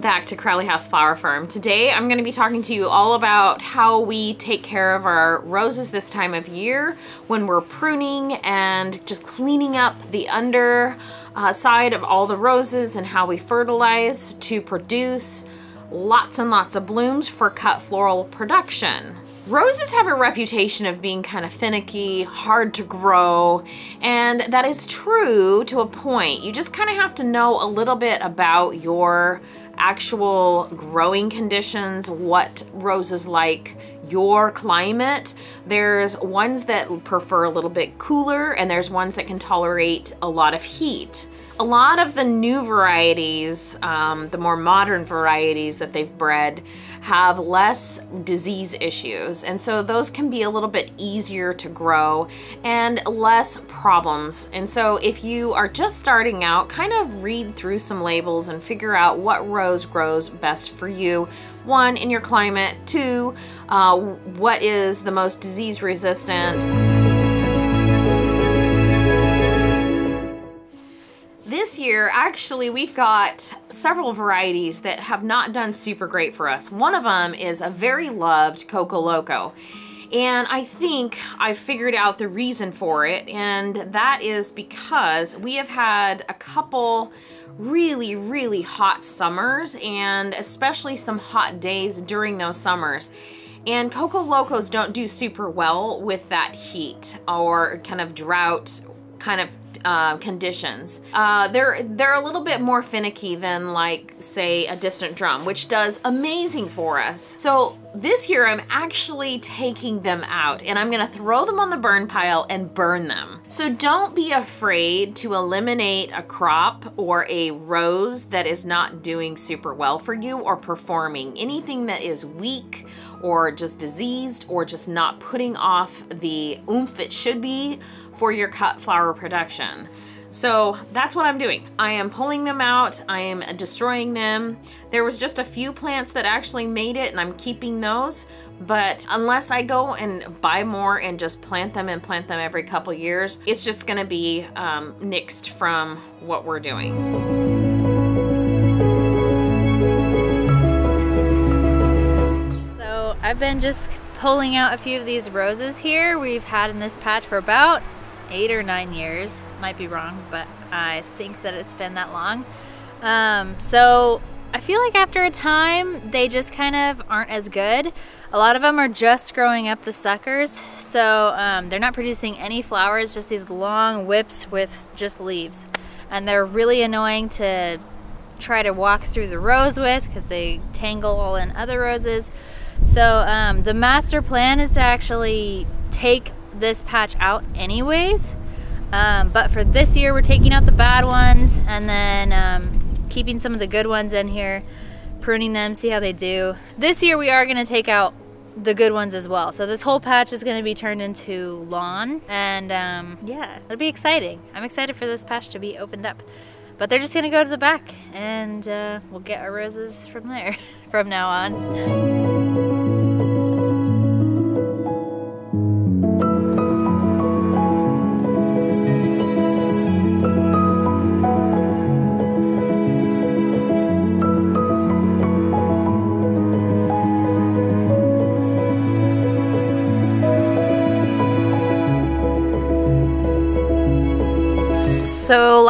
Back to Crowley House Flower Farm. Today I'm going to be talking to you all about how we take care of our roses this time of year when we're pruning and just cleaning up the under uh, side of all the roses and how we fertilize to produce lots and lots of blooms for cut floral production. Roses have a reputation of being kind of finicky, hard to grow, and that is true to a point. You just kind of have to know a little bit about your actual growing conditions, what roses like, your climate. There's ones that prefer a little bit cooler, and there's ones that can tolerate a lot of heat a lot of the new varieties, um, the more modern varieties that they've bred, have less disease issues. And so those can be a little bit easier to grow and less problems. And so if you are just starting out, kind of read through some labels and figure out what rose grows best for you. One, in your climate. Two, uh, what is the most disease resistant. This year, actually, we've got several varieties that have not done super great for us. One of them is a very loved Koko Loko. And I think I figured out the reason for it, and that is because we have had a couple really, really hot summers, and especially some hot days during those summers. And Koko Lokos don't do super well with that heat or kind of drought kind of uh, conditions. Uh, they're they're a little bit more finicky than like say a distant drum, which does amazing for us. So this year I'm actually taking them out and I'm gonna throw them on the burn pile and burn them. So don't be afraid to eliminate a crop or a rose that is not doing super well for you or performing. Anything that is weak or just diseased or just not putting off the oomph it should be for your cut flower production. So that's what I'm doing. I am pulling them out. I am destroying them. There was just a few plants that actually made it and I'm keeping those. But unless I go and buy more and just plant them and plant them every couple years, it's just gonna be um, nixed from what we're doing. So I've been just pulling out a few of these roses here we've had in this patch for about eight or nine years. Might be wrong, but I think that it's been that long. Um, so I feel like after a time, they just kind of aren't as good. A lot of them are just growing up the suckers, so um, they're not producing any flowers, just these long whips with just leaves. And they're really annoying to try to walk through the rows with because they tangle all in other roses. So um, the master plan is to actually take this patch out anyways. Um, but for this year, we're taking out the bad ones and then um, keeping some of the good ones in here, pruning them, see how they do. This year, we are gonna take out the good ones as well. So this whole patch is gonna be turned into lawn and um, yeah, it'll be exciting. I'm excited for this patch to be opened up. But they're just gonna go to the back and uh, we'll get our roses from there from now on.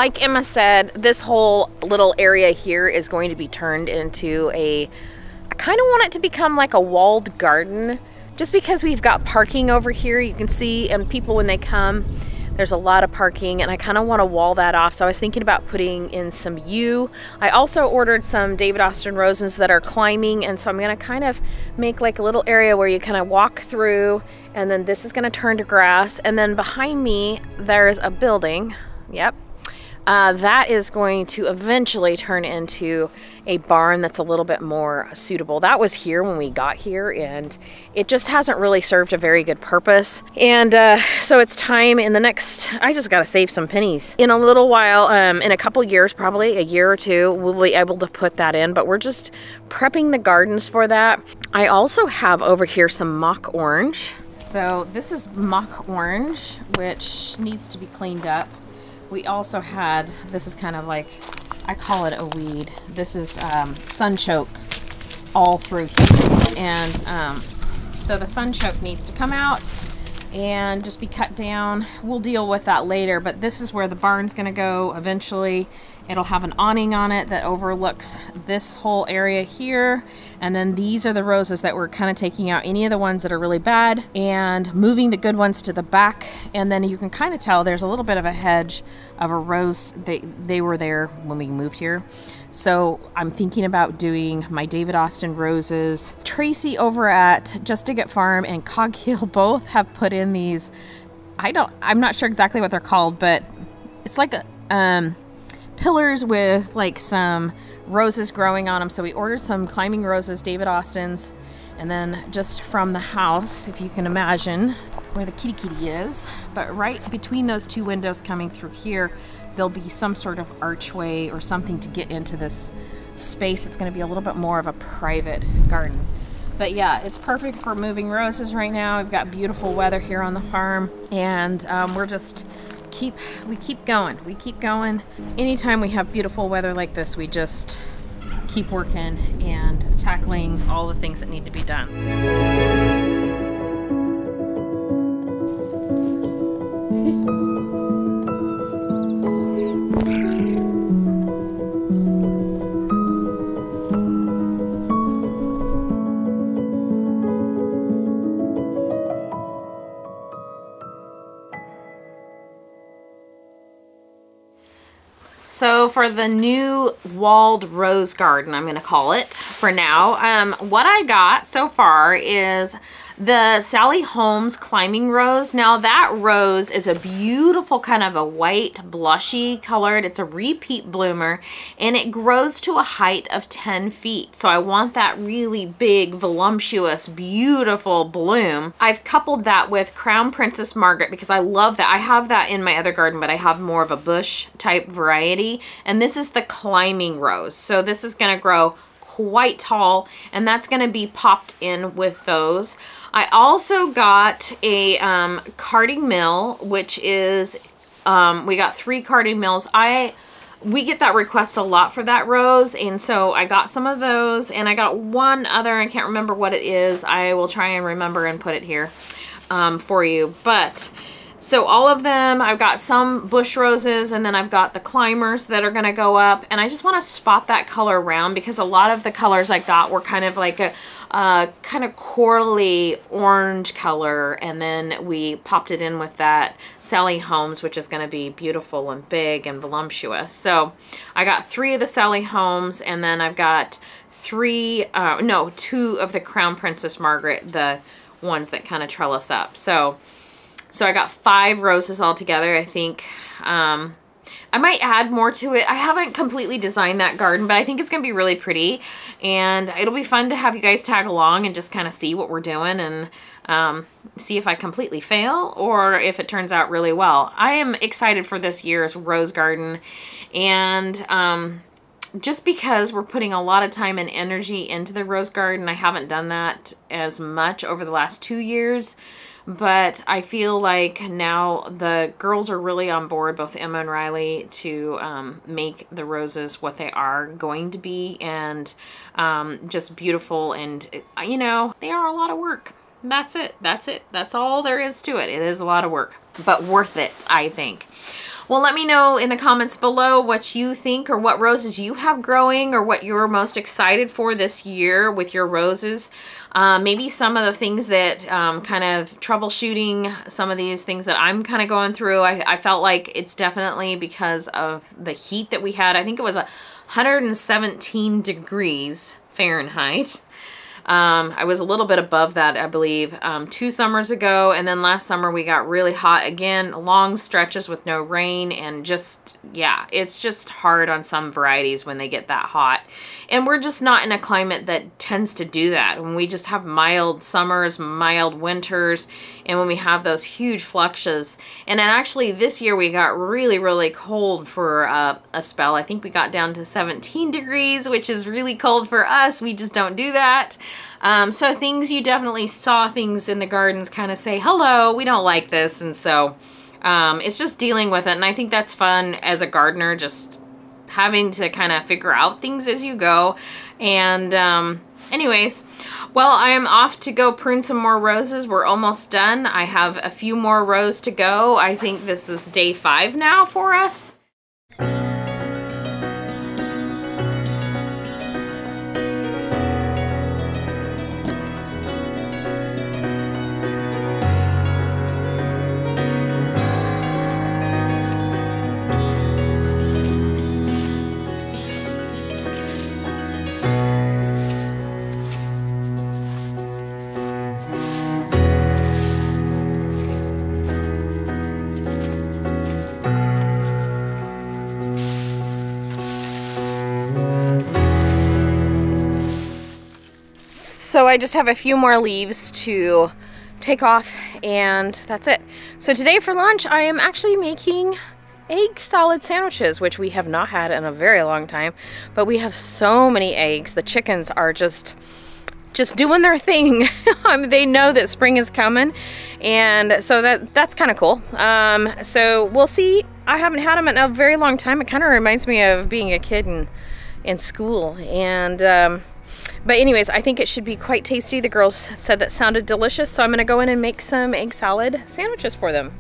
Like Emma said, this whole little area here is going to be turned into a, I kind of want it to become like a walled garden just because we've got parking over here you can see and people when they come there's a lot of parking and I kind of want to wall that off so I was thinking about putting in some yew. I also ordered some David Austin roses that are climbing and so I'm going to kind of make like a little area where you kind of walk through and then this is going to turn to grass and then behind me there's a building. Yep, uh, that is going to eventually turn into a barn that's a little bit more suitable. That was here when we got here and it just hasn't really served a very good purpose. And uh, so it's time in the next, I just gotta save some pennies. In a little while, um, in a couple years, probably a year or two, we'll be able to put that in, but we're just prepping the gardens for that. I also have over here some mock orange. So this is mock orange, which needs to be cleaned up. We also had, this is kind of like, I call it a weed. This is um, sunchoke all through here. And um, so the sunchoke needs to come out and just be cut down. We'll deal with that later, but this is where the barn's gonna go eventually. It'll have an awning on it that overlooks this whole area here. And then these are the roses that we're kind of taking out any of the ones that are really bad and moving the good ones to the back. And then you can kind of tell there's a little bit of a hedge of a rose. They, they were there when we moved here. So I'm thinking about doing my David Austin roses. Tracy over at Just Dig It Farm and Coghill both have put in these. I don't. I'm not sure exactly what they're called, but it's like a um, pillars with like some roses growing on them. So we ordered some climbing roses, David Austin's, and then just from the house, if you can imagine where the kitty kitty is. But right between those two windows coming through here, there'll be some sort of archway or something to get into this space. It's going to be a little bit more of a private garden. But yeah, it's perfect for moving roses right now. We've got beautiful weather here on the farm, and um, we're just keep we keep going. We keep going. Anytime we have beautiful weather like this, we just keep working and tackling all the things that need to be done. For the new walled rose garden, I'm going to call it for now, um, what I got so far is the Sally Holmes climbing rose. Now that rose is a beautiful kind of a white blushy colored. It's a repeat bloomer and it grows to a height of 10 feet. So I want that really big, voluptuous, beautiful bloom. I've coupled that with Crown Princess Margaret because I love that. I have that in my other garden, but I have more of a bush type variety. And this is the climbing rose. So this is gonna grow quite tall and that's going to be popped in with those. I also got a um, carding mill, which is, um, we got three carding mills. I, we get that request a lot for that rose. And so I got some of those and I got one other, I can't remember what it is. I will try and remember and put it here um, for you. But so all of them, I've got some bush roses and then I've got the climbers that are gonna go up and I just wanna spot that color around because a lot of the colors I got were kind of like a, a kind of corally orange color and then we popped it in with that Sally Holmes which is gonna be beautiful and big and voluptuous. So I got three of the Sally Holmes and then I've got three, uh, no, two of the Crown Princess Margaret, the ones that kind of trellis up. So so I got five roses all together, I think. Um, I might add more to it. I haven't completely designed that garden, but I think it's going to be really pretty. And it'll be fun to have you guys tag along and just kind of see what we're doing and um, see if I completely fail or if it turns out really well. I am excited for this year's rose garden. And um, just because we're putting a lot of time and energy into the rose garden, I haven't done that as much over the last two years but I feel like now the girls are really on board, both Emma and Riley, to um, make the roses what they are going to be and um, just beautiful. And, you know, they are a lot of work. That's it. That's it. That's all there is to it. It is a lot of work, but worth it, I think. Well, let me know in the comments below what you think or what roses you have growing or what you're most excited for this year with your roses. Uh, maybe some of the things that um, kind of troubleshooting some of these things that I'm kind of going through. I, I felt like it's definitely because of the heat that we had. I think it was a 117 degrees Fahrenheit. Um, I was a little bit above that, I believe, um, two summers ago. And then last summer we got really hot again, long stretches with no rain. And just, yeah, it's just hard on some varieties when they get that hot. And we're just not in a climate that tends to do that. When we just have mild summers, mild winters, and when we have those huge fluxes. And then actually this year we got really, really cold for uh, a spell. I think we got down to 17 degrees, which is really cold for us. We just don't do that. Um, so things you definitely saw things in the gardens kind of say, hello, we don't like this. And so um, it's just dealing with it. And I think that's fun as a gardener, just having to kind of figure out things as you go. And um, anyways, well, I am off to go prune some more roses. We're almost done. I have a few more rows to go. I think this is day five now for us. So I just have a few more leaves to take off and that's it. So today for lunch I am actually making egg salad sandwiches, which we have not had in a very long time, but we have so many eggs. The chickens are just just doing their thing. they know that spring is coming, and so that that's kind of cool. Um, so we'll see. I haven't had them in a very long time. It kind of reminds me of being a kid in in school, and um, but anyways, I think it should be quite tasty. The girls said that sounded delicious, so I'm gonna go in and make some egg salad sandwiches for them.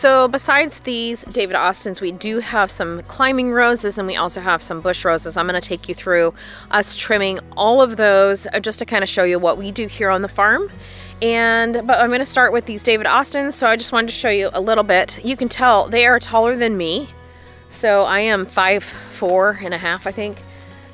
So besides these David Austins, we do have some climbing roses and we also have some bush roses. I'm gonna take you through us trimming all of those uh, just to kind of show you what we do here on the farm. And, but I'm gonna start with these David Austins. So I just wanted to show you a little bit. You can tell they are taller than me. So I am five, four and a half, I think.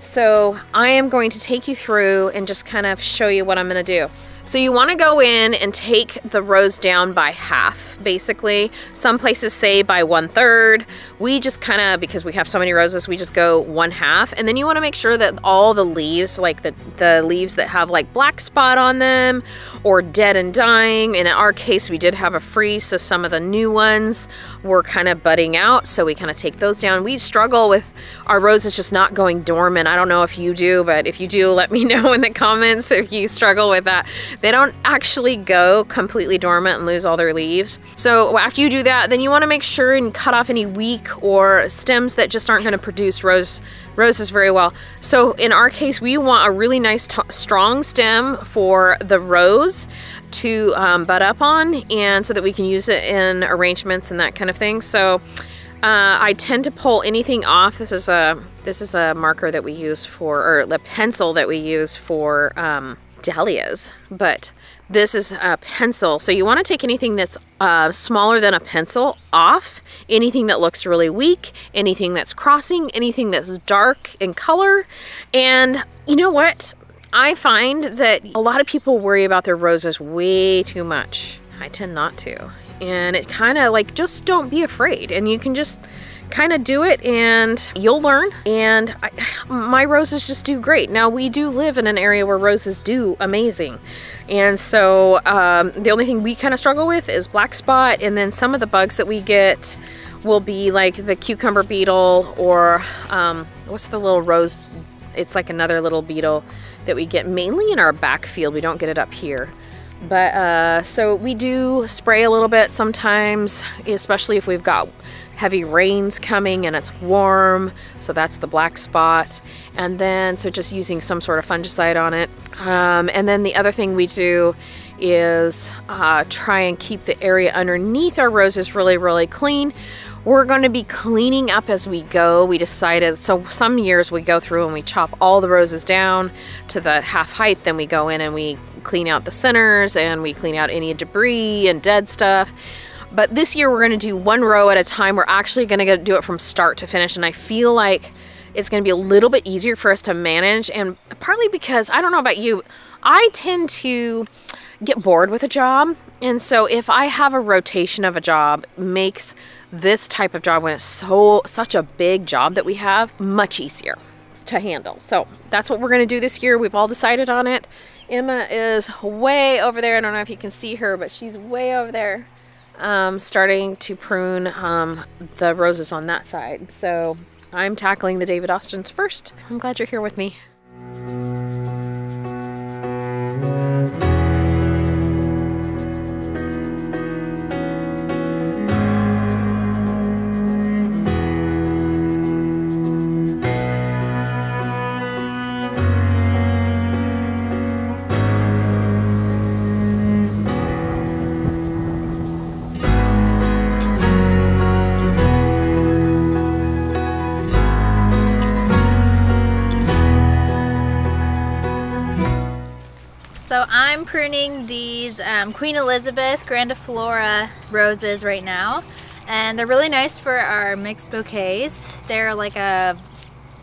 So I am going to take you through and just kind of show you what I'm gonna do. So you want to go in and take the rows down by half, basically. Some places say by one third. We just kind of, because we have so many roses, we just go one half. And then you want to make sure that all the leaves, like the, the leaves that have like black spot on them or dead and dying, and in our case we did have a freeze, so some of the new ones were kind of budding out, so we kind of take those down. We struggle with our roses just not going dormant. I don't know if you do, but if you do, let me know in the comments if you struggle with that. They don't actually go completely dormant and lose all their leaves. So after you do that, then you want to make sure and cut off any weak or stems that just aren't going to produce rose roses very well. So in our case, we want a really nice strong stem for the rose to um, up on and so that we can use it in arrangements and that kind of thing. So uh, I tend to pull anything off. This is a this is a marker that we use for, or the pencil that we use for um, dahlias, but this is a pencil. So you want to take anything that's uh, smaller than a pencil off, anything that looks really weak, anything that's crossing, anything that's dark in color. And you know what? I find that a lot of people worry about their roses way too much. I tend not to and it kind of like just don't be afraid and you can just kind of do it and you'll learn. And I, my roses just do great. Now we do live in an area where roses do amazing. And so um, the only thing we kind of struggle with is black spot. And then some of the bugs that we get will be like the cucumber beetle or um, what's the little rose? It's like another little beetle that we get mainly in our back field. We don't get it up here but uh, so we do spray a little bit sometimes, especially if we've got heavy rains coming and it's warm. So that's the black spot. And then, so just using some sort of fungicide on it. Um, and then the other thing we do is uh, try and keep the area underneath our roses really, really clean. We're going to be cleaning up as we go. We decided, so some years we go through and we chop all the roses down to the half height, then we go in and we clean out the centers and we clean out any debris and dead stuff. But this year we're gonna do one row at a time. We're actually gonna do it from start to finish. And I feel like it's gonna be a little bit easier for us to manage. And partly because, I don't know about you, I tend to get bored with a job. And so if I have a rotation of a job, makes this type of job when it's so such a big job that we have much easier to handle. So that's what we're gonna do this year. We've all decided on it. Emma is way over there. I don't know if you can see her, but she's way over there um, starting to prune um, the roses on that side. So I'm tackling the David Austins first. I'm glad you're here with me. Queen Elizabeth Grandiflora roses right now. And they're really nice for our mixed bouquets. They're like a,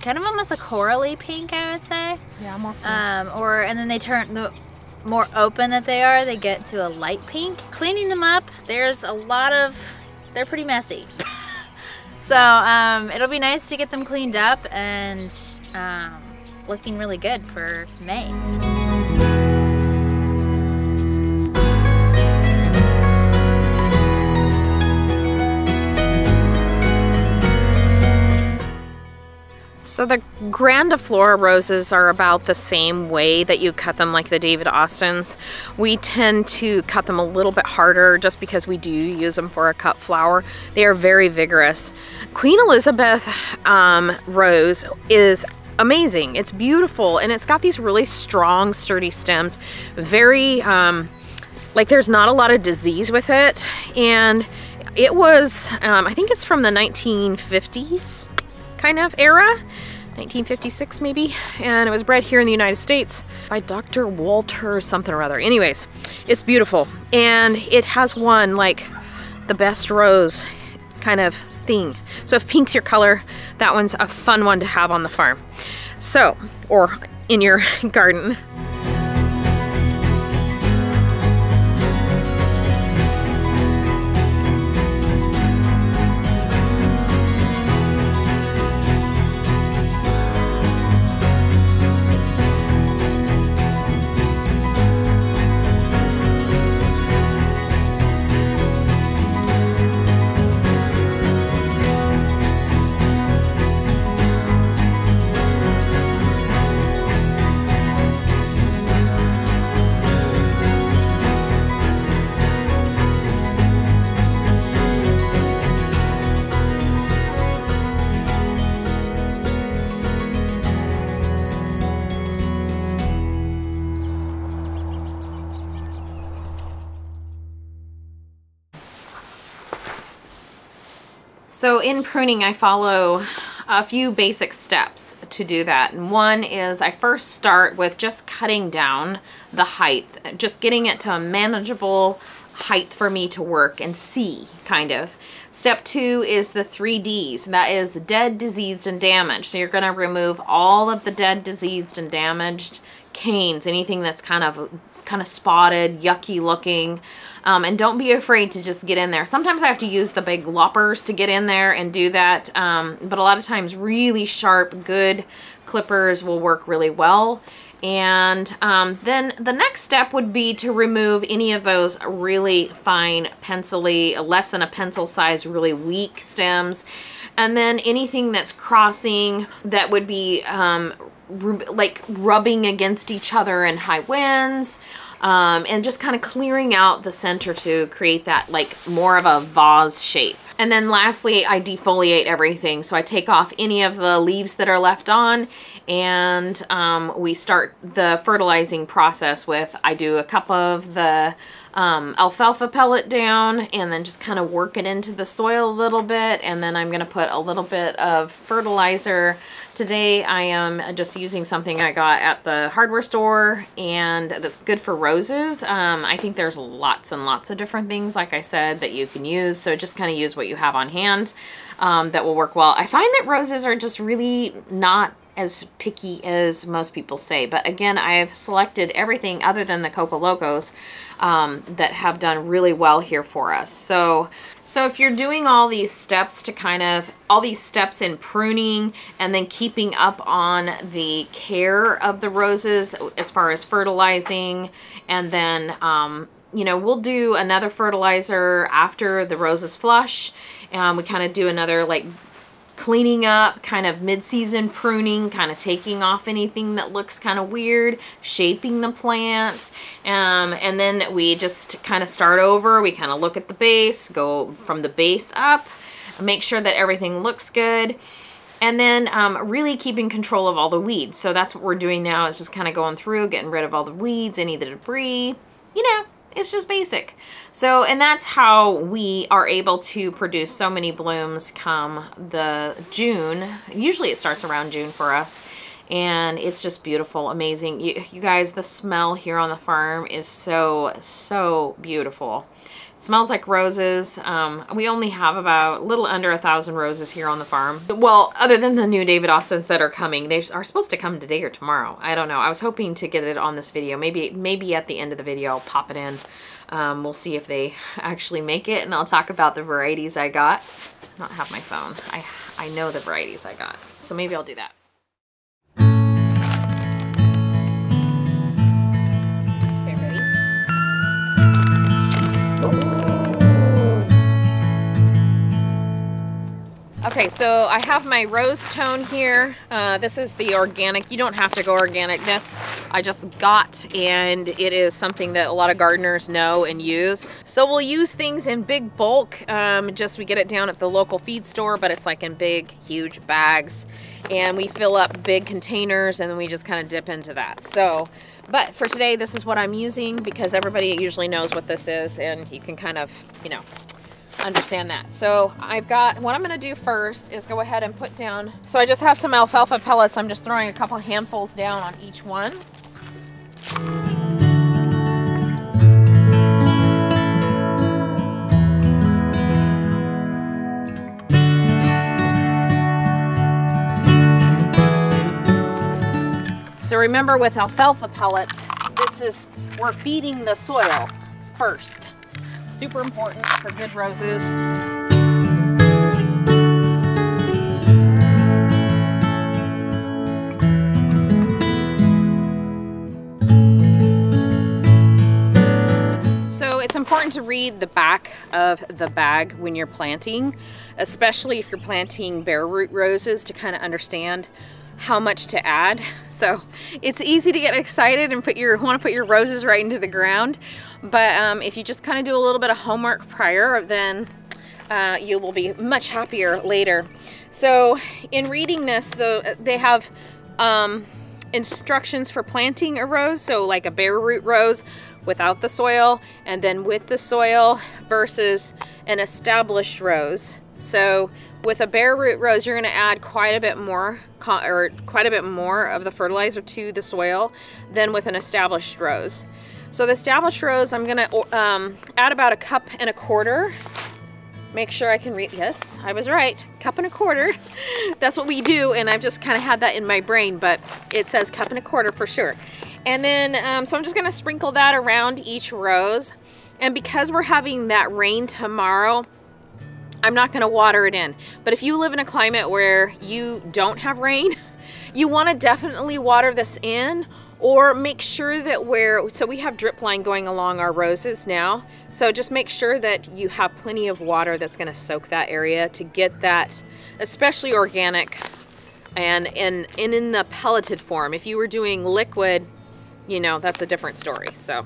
kind of almost a corally pink, I would say. Yeah, more Um, or, and then they turn, the more open that they are, they get to a light pink. Cleaning them up, there's a lot of, they're pretty messy. so um, it'll be nice to get them cleaned up and um, looking really good for May. So the grandiflora roses are about the same way that you cut them like the David Austins. We tend to cut them a little bit harder just because we do use them for a cut flower. They are very vigorous. Queen Elizabeth um, rose is amazing. It's beautiful and it's got these really strong sturdy stems. Very um, like there's not a lot of disease with it and it was um, I think it's from the 1950s kind of era 1956 maybe and it was bred here in the United States by Dr. Walter something or other. Anyways it's beautiful and it has won like the best rose kind of thing. So if pink's your color that one's a fun one to have on the farm. So or in your garden So in pruning, I follow a few basic steps to do that. And one is I first start with just cutting down the height, just getting it to a manageable height for me to work and see, kind of. Step two is the three Ds. And that is dead, diseased, and damaged. So you're going to remove all of the dead, diseased, and damaged canes, anything that's kind of kind of spotted, yucky looking. Um, and don't be afraid to just get in there. Sometimes I have to use the big loppers to get in there and do that. Um, but a lot of times really sharp, good clippers will work really well. And um, then the next step would be to remove any of those really fine pencily, less than a pencil size, really weak stems. And then anything that's crossing that would be um, like rubbing against each other in high winds um, and just kind of clearing out the center to create that like more of a vase shape. And then lastly, I defoliate everything. So I take off any of the leaves that are left on and um, we start the fertilizing process with, I do a cup of the um, alfalfa pellet down and then just kind of work it into the soil a little bit and then I'm going to put a little bit of fertilizer. Today I am just using something I got at the hardware store and that's good for roses. Um, I think there's lots and lots of different things like I said that you can use so just kind of use what you have on hand um, that will work well. I find that roses are just really not as picky as most people say. But again, I've selected everything other than the Koko Lokos um, that have done really well here for us. So, so if you're doing all these steps to kind of, all these steps in pruning and then keeping up on the care of the roses as far as fertilizing and then um, you know, we'll do another fertilizer after the roses flush. Um, we kind of do another like cleaning up, kind of mid-season pruning, kind of taking off anything that looks kind of weird, shaping the plant, um, and then we just kind of start over. We kind of look at the base, go from the base up, make sure that everything looks good, and then um, really keeping control of all the weeds. So that's what we're doing now is just kind of going through, getting rid of all the weeds, any of the debris, you know, it's just basic. So, and that's how we are able to produce so many blooms come the June. Usually it starts around June for us. And it's just beautiful, amazing. You, you guys, the smell here on the farm is so, so beautiful. Smells like roses. Um, we only have about a little under a thousand roses here on the farm. Well, other than the new David Austins that are coming, they are supposed to come today or tomorrow. I don't know. I was hoping to get it on this video. Maybe, maybe at the end of the video, I'll pop it in. Um, we'll see if they actually make it and I'll talk about the varieties I got. I don't have my phone. I, I know the varieties I got. So maybe I'll do that. Okay, so I have my rose tone here. Uh, this is the organic. You don't have to go organic. This I just got, and it is something that a lot of gardeners know and use. So we'll use things in big bulk. Um, just we get it down at the local feed store, but it's like in big, huge bags. And we fill up big containers, and then we just kind of dip into that. So but for today, this is what I'm using because everybody usually knows what this is and you can kind of, you know, understand that. So I've got, what I'm gonna do first is go ahead and put down, so I just have some alfalfa pellets. I'm just throwing a couple handfuls down on each one. So remember with alfalfa pellets, this is, we're feeding the soil first super important for good roses. So it's important to read the back of the bag when you're planting, especially if you're planting bare root roses to kind of understand how much to add. So it's easy to get excited and put your want to put your roses right into the ground. But um, if you just kind of do a little bit of homework prior, then uh, you will be much happier later. So in reading this, though, they have um, instructions for planting a rose. So like a bare root rose without the soil and then with the soil versus an established rose. So with a bare root rose, you're going to add quite a bit more or quite a bit more of the fertilizer to the soil than with an established rose. So the established rose, I'm going to um, add about a cup and a quarter. Make sure I can read. Yes, I was right. Cup and a quarter. That's what we do, and I've just kind of had that in my brain, but it says cup and a quarter for sure. And then, um, so I'm just going to sprinkle that around each rose. And because we're having that rain tomorrow, I'm not gonna water it in. But if you live in a climate where you don't have rain, you wanna definitely water this in or make sure that where, so we have drip line going along our roses now. So just make sure that you have plenty of water that's gonna soak that area to get that, especially organic and, and, and in the pelleted form. If you were doing liquid, you know, that's a different story. So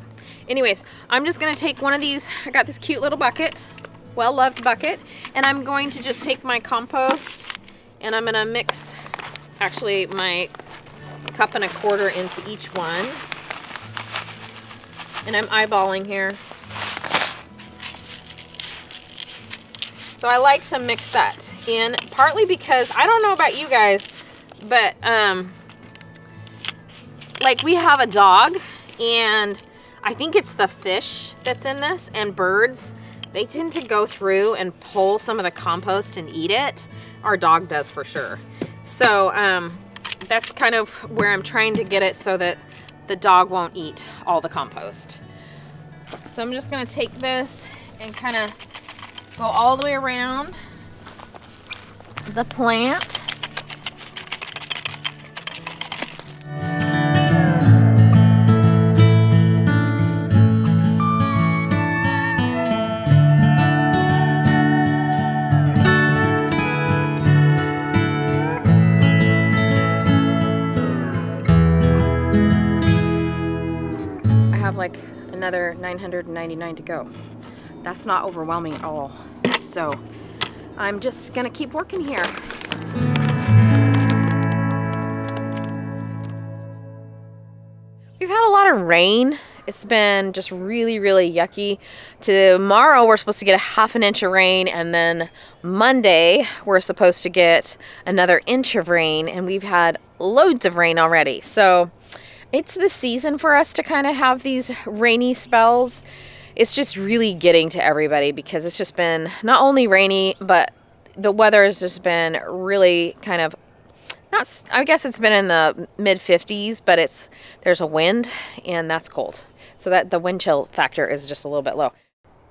anyways, I'm just gonna take one of these, I got this cute little bucket well-loved bucket. And I'm going to just take my compost and I'm gonna mix actually my cup and a quarter into each one. And I'm eyeballing here. So I like to mix that in, partly because, I don't know about you guys, but um, like we have a dog and I think it's the fish that's in this and birds they tend to go through and pull some of the compost and eat it. Our dog does for sure. So um, that's kind of where I'm trying to get it so that the dog won't eat all the compost. So I'm just gonna take this and kind of go all the way around the plant. Another 999 to go. That's not overwhelming at all. So I'm just gonna keep working here. We've had a lot of rain. It's been just really, really yucky. Tomorrow we're supposed to get a half an inch of rain and then Monday we're supposed to get another inch of rain and we've had loads of rain already. So it's the season for us to kind of have these rainy spells. It's just really getting to everybody because it's just been not only rainy, but the weather has just been really kind of not I guess it's been in the mid 50s, but it's there's a wind and that's cold. So that the wind chill factor is just a little bit low.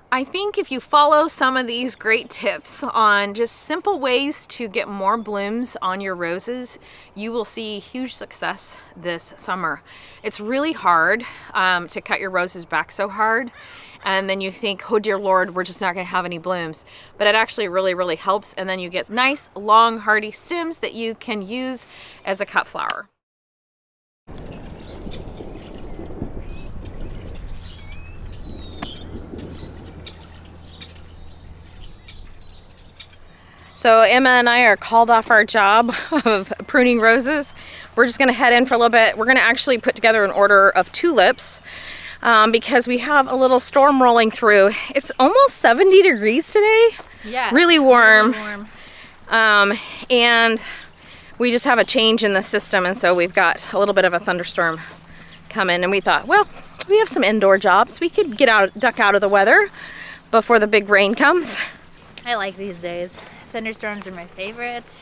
I think if you follow some of these great tips on just simple ways to get more blooms on your roses, you will see huge success this summer. It's really hard um, to cut your roses back so hard and then you think, oh dear Lord, we're just not gonna have any blooms. But it actually really, really helps and then you get nice, long, hardy stems that you can use as a cut flower. So Emma and I are called off our job of pruning roses. We're just gonna head in for a little bit. We're gonna actually put together an order of tulips um, because we have a little storm rolling through. It's almost 70 degrees today. Yeah. Really warm. Really warm. Um, and we just have a change in the system and so we've got a little bit of a thunderstorm coming and we thought, well, we have some indoor jobs. We could get out, duck out of the weather before the big rain comes. I like these days. Thunderstorms are my favorite.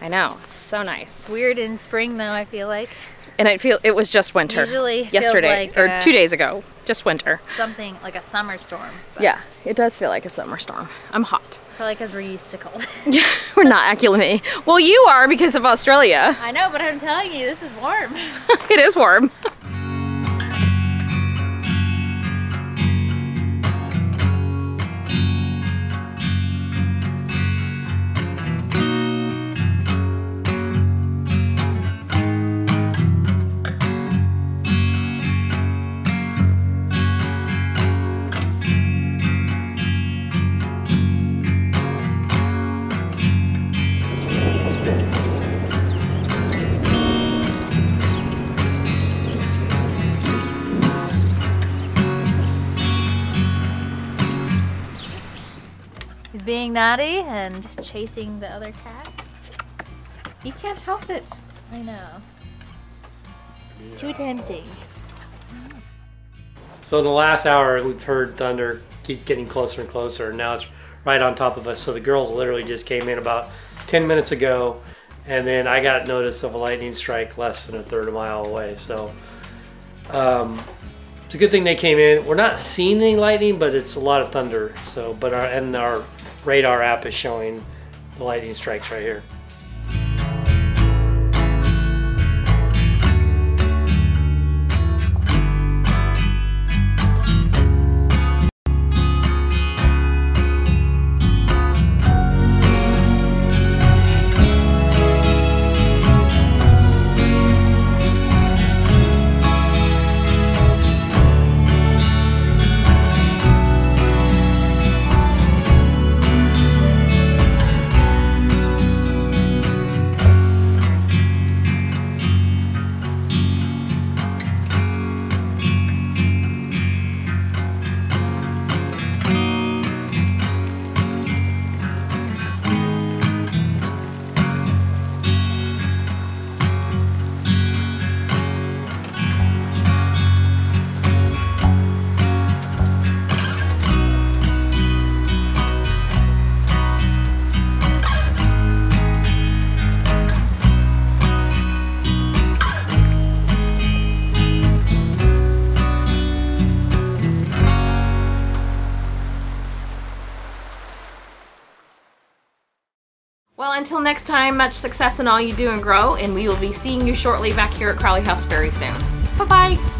I know, so nice. Weird in spring though, I feel like. And I feel it was just winter. Usually yesterday like, or uh, two days ago, just winter. Something like a summer storm. Yeah, it does feel like a summer storm. I'm hot. Probably because we're used to cold. Yeah. We're not acclimating. Well, you are because of Australia. I know, but I'm telling you, this is warm. it is warm. naughty and chasing the other cat. You can't help it. I know. It's too tempting. So in the last hour, we've heard thunder keep getting closer and closer, and now it's right on top of us. So the girls literally just came in about 10 minutes ago, and then I got notice of a lightning strike less than a third of a mile away. So um, it's a good thing they came in. We're not seeing any lightning, but it's a lot of thunder. So, but our and our radar app is showing the lightning strikes right here. Next time, much success in all you do and grow, and we will be seeing you shortly back here at Crowley House very soon. Bye-bye.